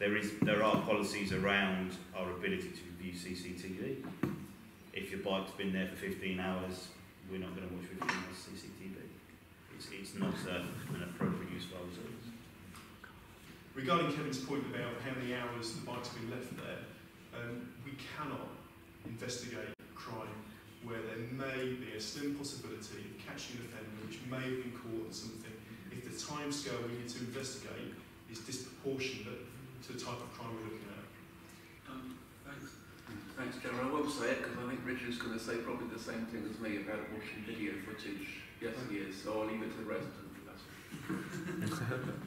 there is there are policies around our ability to view CCTV. If your bike's been there for 15 hours, we're not going to watch 15 hours CCTV. It's, it's not an appropriate use of our resources. Regarding Kevin's point about how many hours the bike's been left there, um, we cannot investigate crime where there may be a slim possibility of catching an offender which may have been caught on something if the time scale we need to investigate is disproportionate to the type of crime we're looking at. Um, thanks. Thanks, Gemma. I won't say it because I think Richard's going to say probably the same thing as me about watching video footage. Yes, he is. So I'll leave it to the rest of the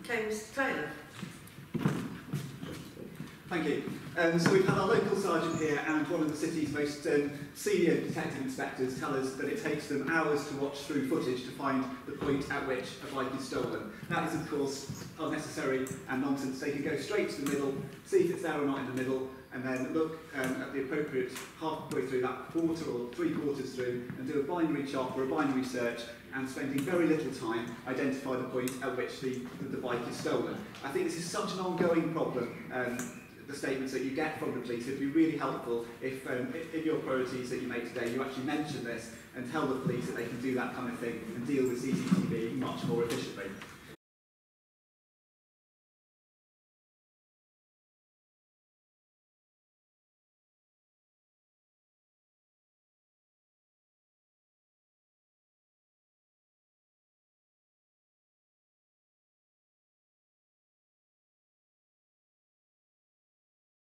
Okay, Mr Taylor. Thank you. Um, so we've had our local sergeant here and one of the city's most um, senior detective inspectors tell us that it takes them hours to watch through footage to find the point at which a bike is stolen. That is, of course, unnecessary and nonsense. They can go straight to the middle, see if it's there or not in the middle, and then look um, at the appropriate halfway through that quarter or three quarters through and do a binary chop or a binary search and spending very little time identify the point at which the, the, the bike is stolen. I think this is such an ongoing problem. Um, the statements that you get from the police. It'd be really helpful if, um, in your priorities that you make today, you actually mention this and tell the police that they can do that kind of thing and deal with CCTV much more efficiently.